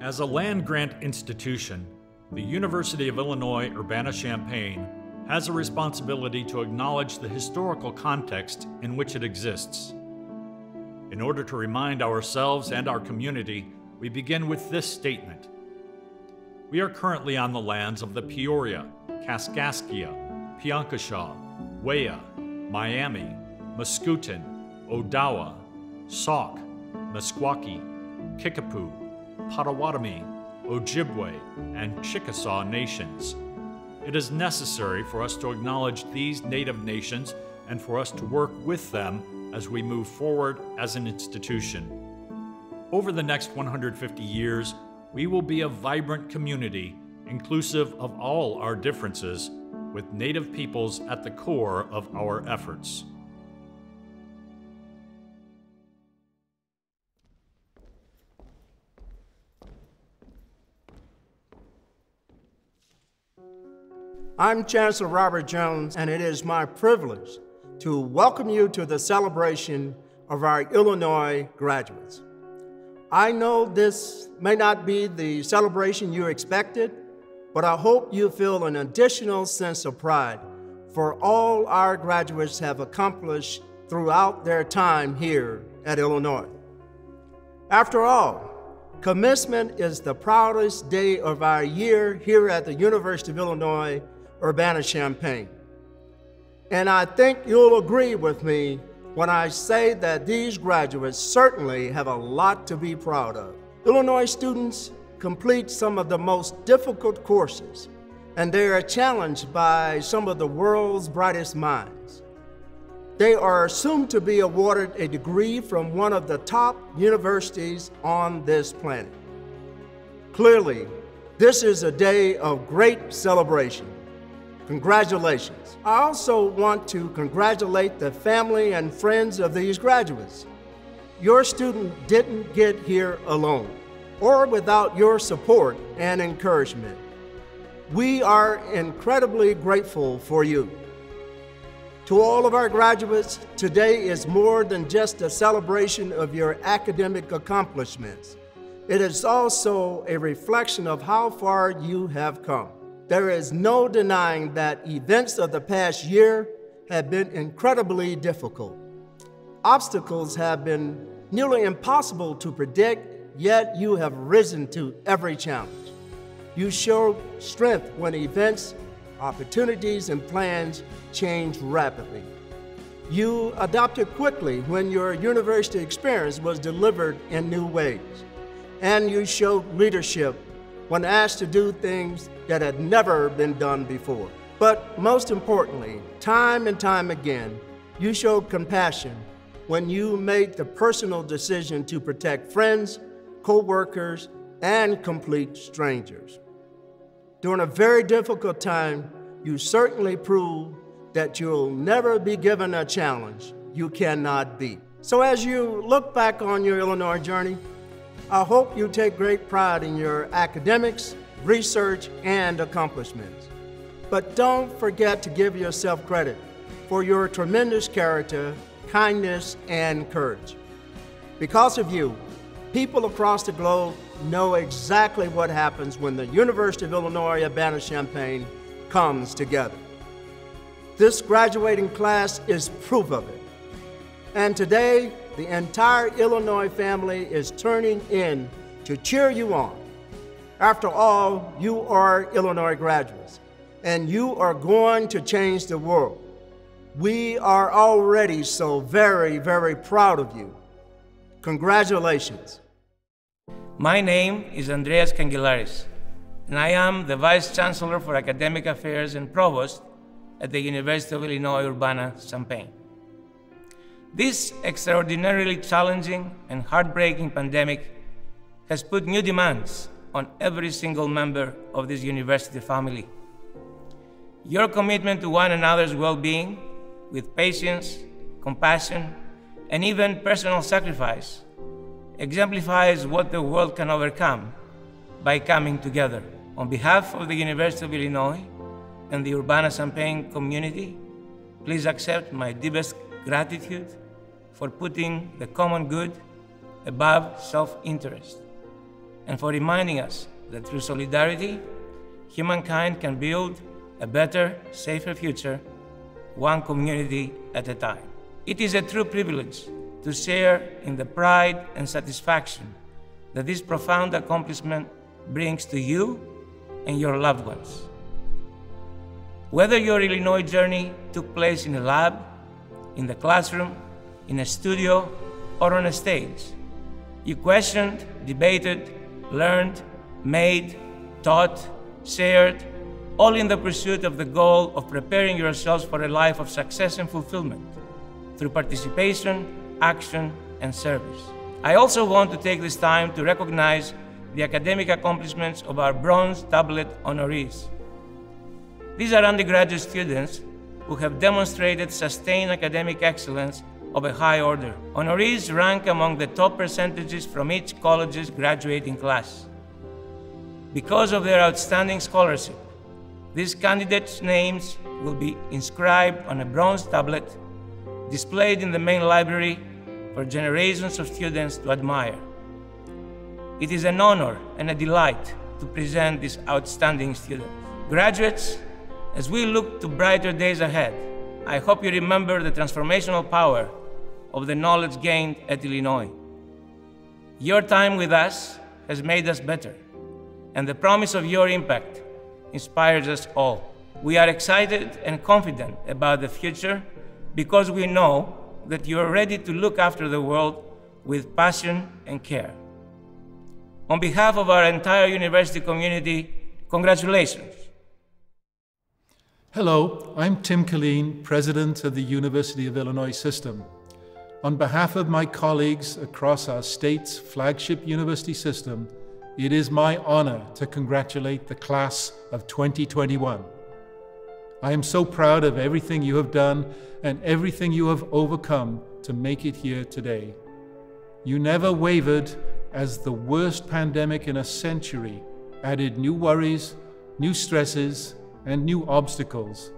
As a land grant institution, the University of Illinois Urbana-Champaign has a responsibility to acknowledge the historical context in which it exists. In order to remind ourselves and our community, we begin with this statement. We are currently on the lands of the Peoria, Kaskaskia, Piankashaw, Wea, Miami, Mascoutin, Odawa, Sauk, Meskwaki, Kickapoo, Potawatomi, Ojibwe, and Chickasaw nations. It is necessary for us to acknowledge these native nations and for us to work with them as we move forward as an institution. Over the next 150 years, we will be a vibrant community inclusive of all our differences, with Native peoples at the core of our efforts. I'm Chancellor Robert Jones, and it is my privilege to welcome you to the celebration of our Illinois graduates. I know this may not be the celebration you expected, but I hope you feel an additional sense of pride for all our graduates have accomplished throughout their time here at Illinois. After all, commencement is the proudest day of our year here at the University of Illinois Urbana-Champaign. And I think you'll agree with me when I say that these graduates certainly have a lot to be proud of. Illinois students complete some of the most difficult courses, and they are challenged by some of the world's brightest minds. They are assumed to be awarded a degree from one of the top universities on this planet. Clearly, this is a day of great celebration. Congratulations. I also want to congratulate the family and friends of these graduates. Your student didn't get here alone or without your support and encouragement. We are incredibly grateful for you. To all of our graduates, today is more than just a celebration of your academic accomplishments. It is also a reflection of how far you have come. There is no denying that events of the past year have been incredibly difficult. Obstacles have been nearly impossible to predict, yet you have risen to every challenge. You show strength when events, opportunities, and plans change rapidly. You adapted quickly when your university experience was delivered in new ways. And you showed leadership when asked to do things that had never been done before. But most importantly, time and time again, you showed compassion when you made the personal decision to protect friends, co-workers, and complete strangers. During a very difficult time, you certainly proved that you'll never be given a challenge you cannot beat. So as you look back on your Illinois journey, I hope you take great pride in your academics, research, and accomplishments. But don't forget to give yourself credit for your tremendous character, kindness, and courage. Because of you, people across the globe know exactly what happens when the University of Illinois Urbana-Champaign comes together. This graduating class is proof of it. And today, the entire Illinois family is turning in to cheer you on. After all, you are Illinois graduates, and you are going to change the world. We are already so very, very proud of you. Congratulations. My name is Andreas Cangellaris, and I am the Vice Chancellor for Academic Affairs and Provost at the University of Illinois Urbana-Champaign. This extraordinarily challenging and heartbreaking pandemic has put new demands on every single member of this university family. Your commitment to one another's well-being with patience, compassion, and even personal sacrifice exemplifies what the world can overcome by coming together. On behalf of the University of Illinois and the Urbana-Champaign community, please accept my deepest gratitude for putting the common good above self-interest. and for reminding us that through solidarity, humankind can build a better, safer future, one community at a time. It is a true privilege to share in the pride and satisfaction that this profound accomplishment brings to you and your loved ones. Whether your Illinois journey took place in a lab, in the classroom, in a studio, or on a stage, you questioned, debated, learned, made, taught, shared, all in the pursuit of the goal of preparing yourselves for a life of success and fulfillment through participation, action, and service. I also want to take this time to recognize the academic accomplishments of our Bronze Tablet honorees. These are undergraduate students who have demonstrated sustained academic excellence of a high order. Honorees rank among the top percentages from each college's graduating class. Because of their outstanding scholarship, these candidates' names will be inscribed on a bronze tablet displayed in the main library for generations of students to admire. It is an honor and a delight to present these outstanding students. Graduates, as we look to brighter days ahead, I hope you remember the transformational power of the knowledge gained at Illinois. Your time with us has made us better, and the promise of your impact inspires us all. We are excited and confident about the future because we know that you are ready to look after the world with passion and care. On behalf of our entire university community, congratulations. Hello, I'm Tim Killeen, President of the University of Illinois System. On behalf of my colleagues across our state's flagship university system, it is my honor to congratulate the class of 2021. I am so proud of everything you have done and everything you have overcome to make it here today. You never wavered as the worst pandemic in a century added new worries, new stresses, and new obstacles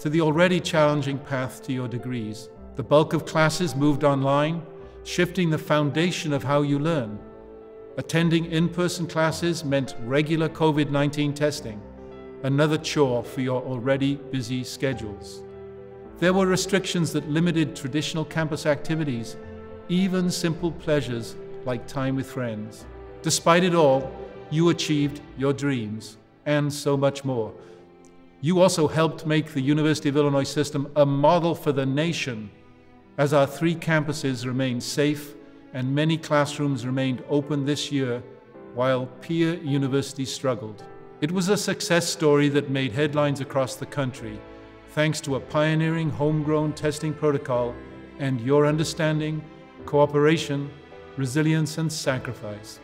to the already challenging path to your degrees. The bulk of classes moved online, shifting the foundation of how you learn. Attending in person classes meant regular COVID 19 testing, another chore for your already busy schedules. There were restrictions that limited traditional campus activities, even simple pleasures like time with friends. Despite it all, you achieved your dreams and so much more. You also helped make the University of Illinois system a model for the nation as our three campuses remained safe and many classrooms remained open this year while peer universities struggled. It was a success story that made headlines across the country, thanks to a pioneering homegrown testing protocol and your understanding, cooperation, resilience, and sacrifice.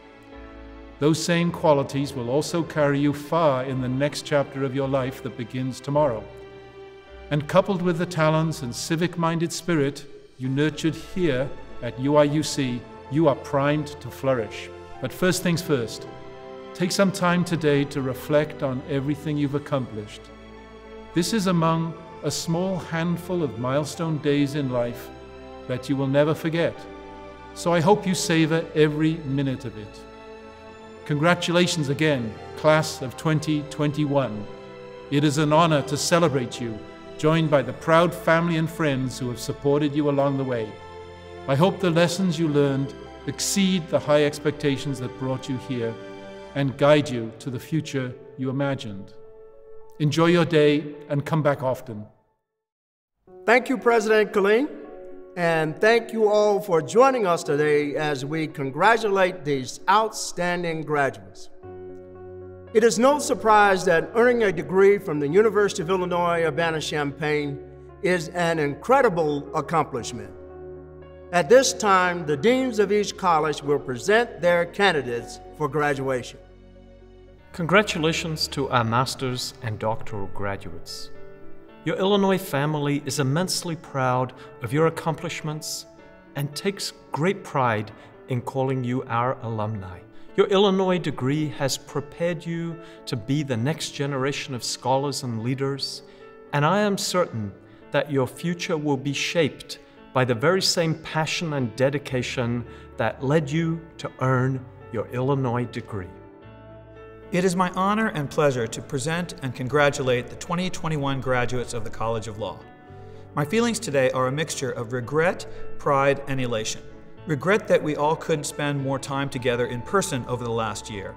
Those same qualities will also carry you far in the next chapter of your life that begins tomorrow. And coupled with the talents and civic minded spirit you nurtured here at UIUC, you are primed to flourish. But first things first, take some time today to reflect on everything you've accomplished. This is among a small handful of milestone days in life that you will never forget. So I hope you savor every minute of it. Congratulations again, class of 2021. It is an honor to celebrate you, joined by the proud family and friends who have supported you along the way. I hope the lessons you learned exceed the high expectations that brought you here and guide you to the future you imagined. Enjoy your day and come back often. Thank you, President Killeen, and thank you all for joining us today as we congratulate these outstanding graduates. It is no surprise that earning a degree from the University of Illinois Urbana-Champaign is an incredible accomplishment. At this time, the deans of each college will present their candidates for graduation. Congratulations to our master's and doctoral graduates. Your Illinois family is immensely proud of your accomplishments and takes great pride in calling you our alumni. Your Illinois degree has prepared you to be the next generation of scholars and leaders, and I am certain that your future will be shaped by the very same passion and dedication that led you to earn your Illinois degree. It is my honor and pleasure to present and congratulate the 2021 graduates of the College of Law. My feelings today are a mixture of regret, pride, and elation. Regret that we all couldn't spend more time together in person over the last year.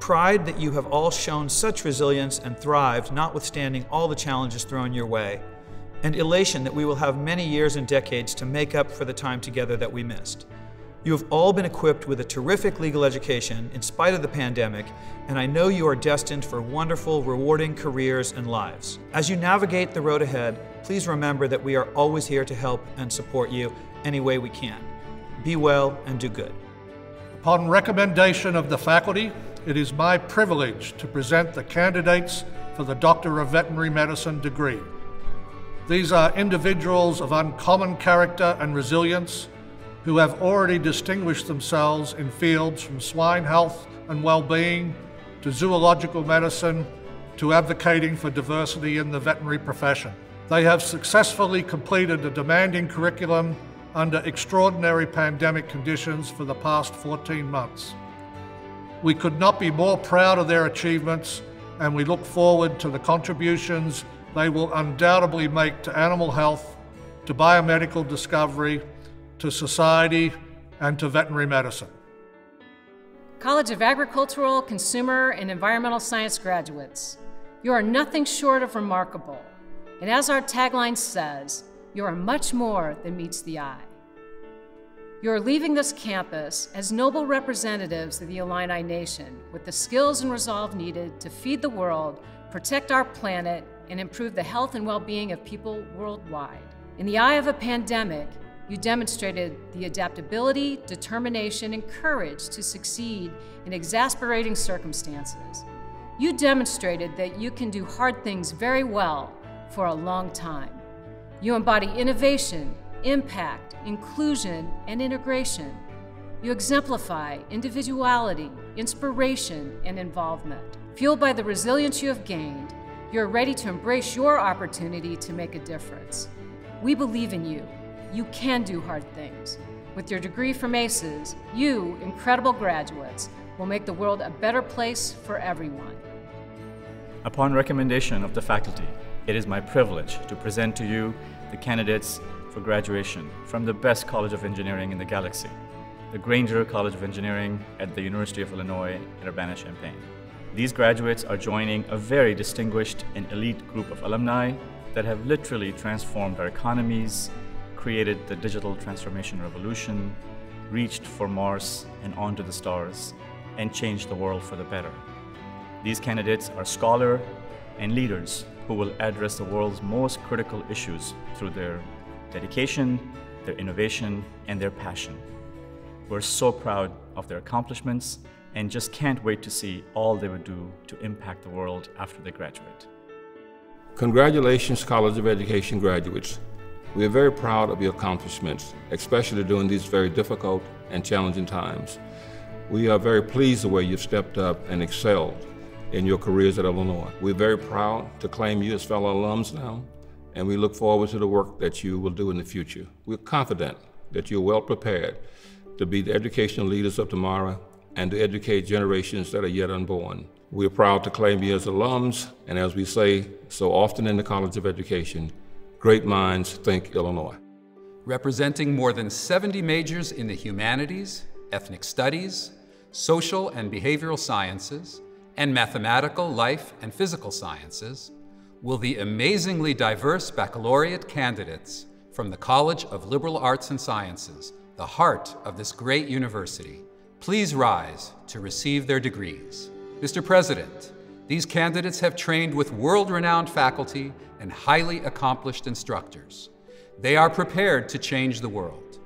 Pride that you have all shown such resilience and thrived notwithstanding all the challenges thrown your way. And elation that we will have many years and decades to make up for the time together that we missed. You have all been equipped with a terrific legal education in spite of the pandemic, and I know you are destined for wonderful, rewarding careers and lives. As you navigate the road ahead, please remember that we are always here to help and support you any way we can. Be well and do good. Upon recommendation of the faculty, it is my privilege to present the candidates for the Doctor of Veterinary Medicine degree. These are individuals of uncommon character and resilience who have already distinguished themselves in fields from swine health and well-being to zoological medicine to advocating for diversity in the veterinary profession. They have successfully completed a demanding curriculum under extraordinary pandemic conditions for the past 14 months. We could not be more proud of their achievements and we look forward to the contributions they will undoubtedly make to animal health, to biomedical discovery, to society, and to veterinary medicine. College of Agricultural, Consumer, and Environmental Science graduates, you are nothing short of remarkable. And as our tagline says, you are much more than meets the eye. You are leaving this campus as noble representatives of the Illini Nation with the skills and resolve needed to feed the world, protect our planet, and improve the health and well being of people worldwide. In the eye of a pandemic, you demonstrated the adaptability, determination, and courage to succeed in exasperating circumstances. You demonstrated that you can do hard things very well for a long time. You embody innovation, impact, inclusion, and integration. You exemplify individuality, inspiration, and involvement. Fueled by the resilience you have gained, you're ready to embrace your opportunity to make a difference. We believe in you you can do hard things. With your degree from ACES, you, incredible graduates, will make the world a better place for everyone. Upon recommendation of the faculty, it is my privilege to present to you the candidates for graduation from the best College of Engineering in the galaxy, the Grainger College of Engineering at the University of Illinois at Urbana-Champaign. These graduates are joining a very distinguished and elite group of alumni that have literally transformed our economies, created the digital transformation revolution, reached for Mars and onto the stars, and changed the world for the better. These candidates are scholar and leaders who will address the world's most critical issues through their dedication, their innovation, and their passion. We're so proud of their accomplishments and just can't wait to see all they would do to impact the world after they graduate. Congratulations, College of Education graduates. We are very proud of your accomplishments, especially during these very difficult and challenging times. We are very pleased the way you've stepped up and excelled in your careers at Illinois. We're very proud to claim you as fellow alums now, and we look forward to the work that you will do in the future. We're confident that you're well prepared to be the educational leaders of tomorrow and to educate generations that are yet unborn. We're proud to claim you as alums, and as we say so often in the College of Education, Great minds think Illinois. Representing more than 70 majors in the humanities, ethnic studies, social and behavioral sciences, and mathematical, life, and physical sciences, will the amazingly diverse baccalaureate candidates from the College of Liberal Arts and Sciences, the heart of this great university, please rise to receive their degrees. Mr. President, these candidates have trained with world-renowned faculty and highly accomplished instructors. They are prepared to change the world.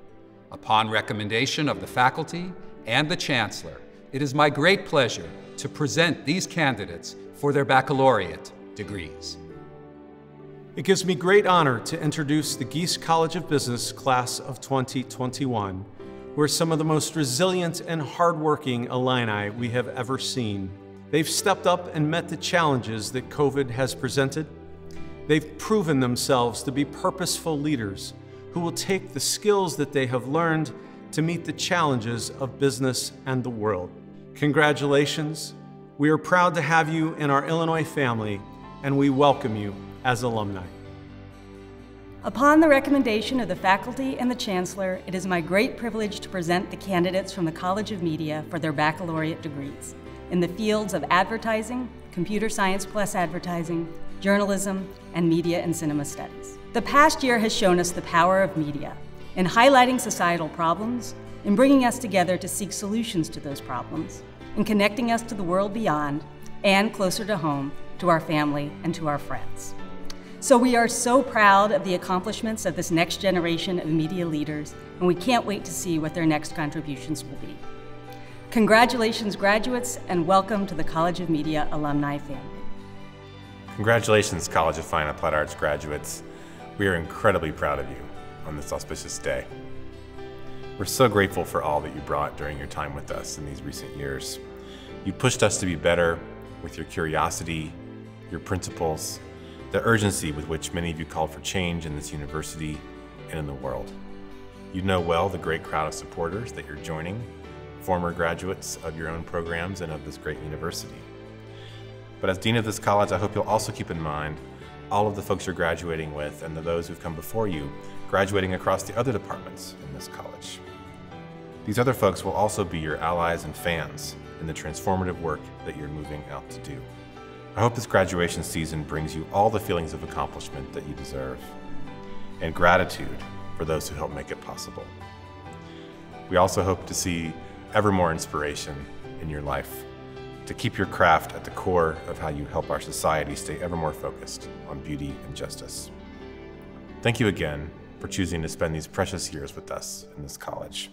Upon recommendation of the faculty and the Chancellor, it is my great pleasure to present these candidates for their baccalaureate degrees. It gives me great honor to introduce the Gies College of Business class of 2021, who are some of the most resilient and hardworking Illini we have ever seen. They've stepped up and met the challenges that COVID has presented They've proven themselves to be purposeful leaders who will take the skills that they have learned to meet the challenges of business and the world. Congratulations. We are proud to have you in our Illinois family, and we welcome you as alumni. Upon the recommendation of the faculty and the chancellor, it is my great privilege to present the candidates from the College of Media for their baccalaureate degrees in the fields of advertising, computer science plus advertising, journalism, and media and cinema studies. The past year has shown us the power of media in highlighting societal problems, in bringing us together to seek solutions to those problems, in connecting us to the world beyond and closer to home, to our family and to our friends. So we are so proud of the accomplishments of this next generation of media leaders, and we can't wait to see what their next contributions will be. Congratulations, graduates, and welcome to the College of Media alumni family. Congratulations, College of Fine Applied Arts graduates. We are incredibly proud of you on this auspicious day. We're so grateful for all that you brought during your time with us in these recent years. You pushed us to be better with your curiosity, your principles, the urgency with which many of you called for change in this university and in the world. You know well the great crowd of supporters that you're joining, former graduates of your own programs and of this great university. But as Dean of this college, I hope you'll also keep in mind all of the folks you're graduating with and the those who've come before you, graduating across the other departments in this college. These other folks will also be your allies and fans in the transformative work that you're moving out to do. I hope this graduation season brings you all the feelings of accomplishment that you deserve and gratitude for those who helped make it possible. We also hope to see ever more inspiration in your life to keep your craft at the core of how you help our society stay ever more focused on beauty and justice. Thank you again for choosing to spend these precious years with us in this college.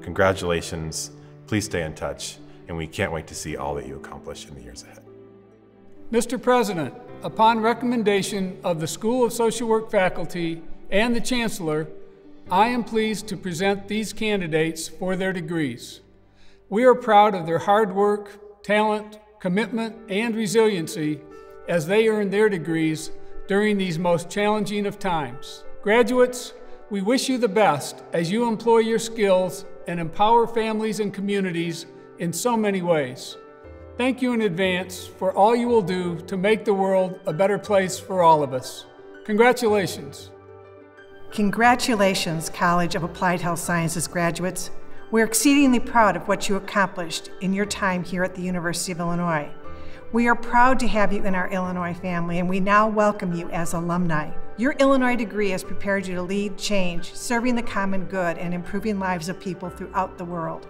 Congratulations, please stay in touch, and we can't wait to see all that you accomplish in the years ahead. Mr. President, upon recommendation of the School of Social Work faculty and the Chancellor, I am pleased to present these candidates for their degrees. We are proud of their hard work, talent, commitment, and resiliency as they earn their degrees during these most challenging of times. Graduates, we wish you the best as you employ your skills and empower families and communities in so many ways. Thank you in advance for all you will do to make the world a better place for all of us. Congratulations. Congratulations, College of Applied Health Sciences graduates. We're exceedingly proud of what you accomplished in your time here at the University of Illinois. We are proud to have you in our Illinois family, and we now welcome you as alumni. Your Illinois degree has prepared you to lead change, serving the common good, and improving lives of people throughout the world.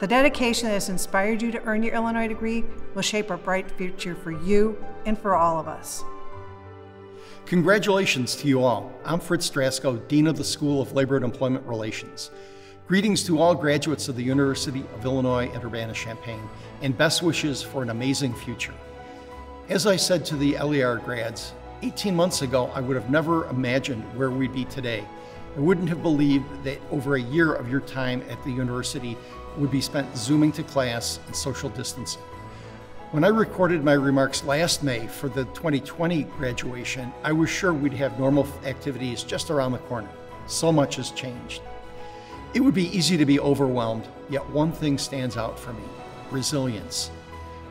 The dedication that has inspired you to earn your Illinois degree will shape a bright future for you and for all of us. Congratulations to you all. I'm Fritz Drasgow, Dean of the School of Labor and Employment Relations. Greetings to all graduates of the University of Illinois at Urbana-Champaign, and best wishes for an amazing future. As I said to the LER grads, 18 months ago, I would have never imagined where we'd be today. I wouldn't have believed that over a year of your time at the university would be spent zooming to class and social distancing. When I recorded my remarks last May for the 2020 graduation, I was sure we'd have normal activities just around the corner. So much has changed. It would be easy to be overwhelmed, yet one thing stands out for me resilience.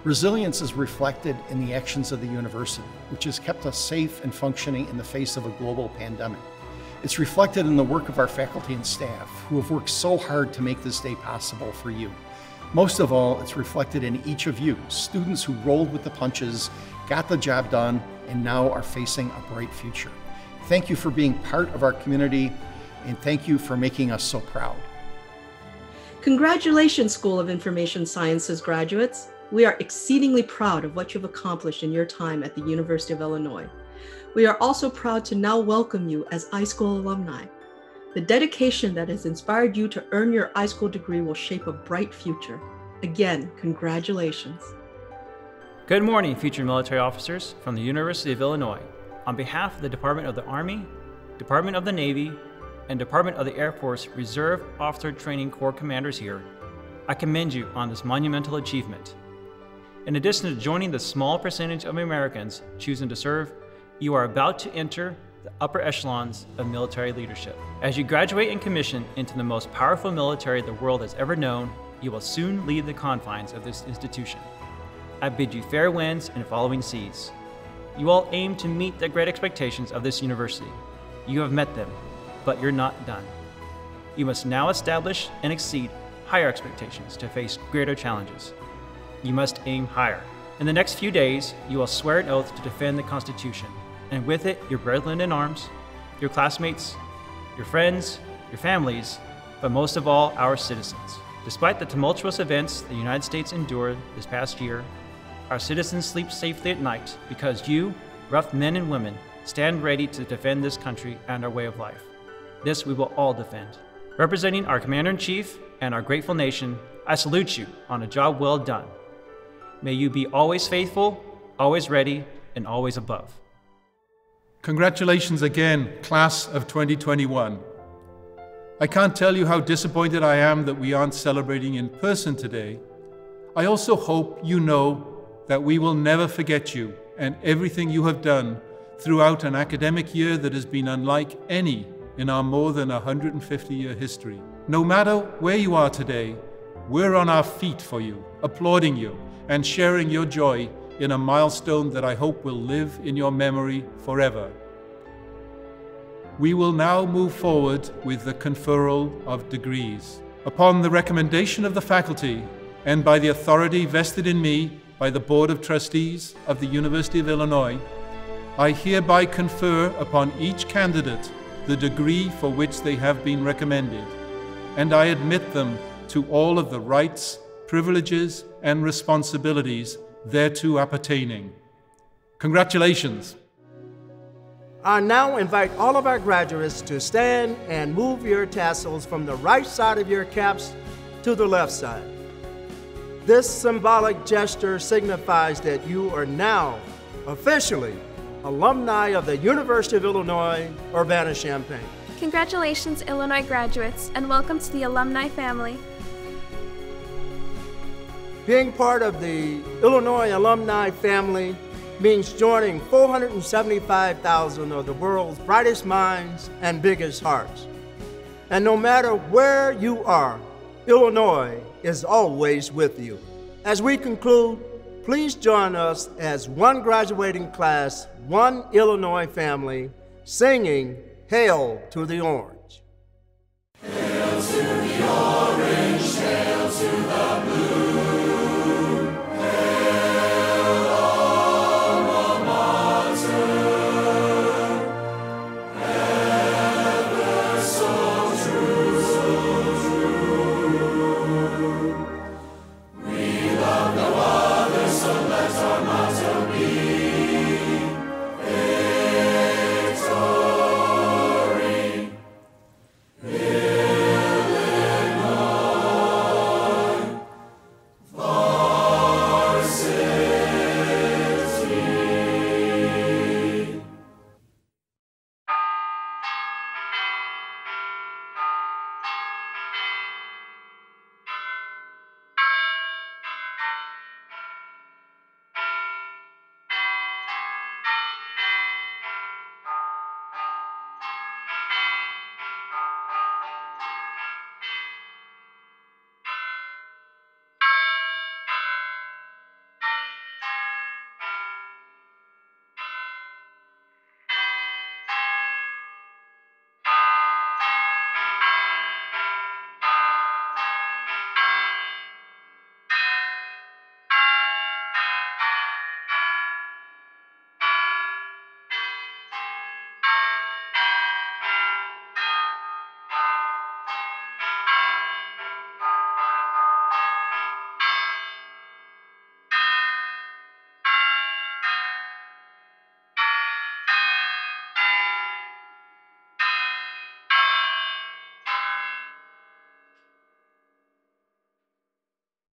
Resilience is reflected in the actions of the university, which has kept us safe and functioning in the face of a global pandemic. It's reflected in the work of our faculty and staff, who have worked so hard to make this day possible for you. Most of all, it's reflected in each of you, students who rolled with the punches, got the job done, and now are facing a bright future. Thank you for being part of our community, and thank you for making us so proud. Congratulations, School of Information Sciences graduates. We are exceedingly proud of what you've accomplished in your time at the University of Illinois. We are also proud to now welcome you as iSchool alumni. The dedication that has inspired you to earn your iSchool degree will shape a bright future. Again, congratulations. Good morning, future military officers from the University of Illinois. On behalf of the Department of the Army, Department of the Navy, and Department of the Air Force Reserve Officer Training Corps commanders here, I commend you on this monumental achievement. In addition to joining the small percentage of Americans choosing to serve you are about to enter the upper echelons of military leadership. As you graduate and commission into the most powerful military the world has ever known, you will soon leave the confines of this institution. I bid you fair winds and following seas. You all aim to meet the great expectations of this university. You have met them, but you're not done. You must now establish and exceed higher expectations to face greater challenges. You must aim higher. In the next few days, you will swear an oath to defend the Constitution, and with it, your brethren in arms, your classmates, your friends, your families, but most of all, our citizens. Despite the tumultuous events the United States endured this past year, our citizens sleep safely at night because you, rough men and women, stand ready to defend this country and our way of life. This we will all defend. Representing our Commander in Chief and our grateful nation, I salute you on a job well done. May you be always faithful, always ready, and always above. Congratulations again, class of 2021. I can't tell you how disappointed I am that we aren't celebrating in person today. I also hope you know that we will never forget you and everything you have done throughout an academic year that has been unlike any in our more than 150 year history. No matter where you are today, we're on our feet for you, applauding you, and sharing your joy in a milestone that I hope will live in your memory forever. We will now move forward with the conferral of degrees. Upon the recommendation of the faculty and by the authority vested in me by the Board of Trustees of the University of Illinois, I hereby confer upon each candidate the degree for which they have been recommended, and I admit them to all of the rights, privileges, and responsibilities thereto appertaining. Congratulations! I now invite all of our graduates to stand and move your tassels from the right side of your caps to the left side. This symbolic gesture signifies that you are now officially alumni of the University of Illinois Urbana-Champaign. Congratulations, Illinois graduates, and welcome to the alumni family. Being part of the Illinois alumni family means joining 475,000 of the world's brightest minds and biggest hearts. And no matter where you are, Illinois is always with you. As we conclude, please join us as one graduating class, one Illinois family, singing Hail to the Orange.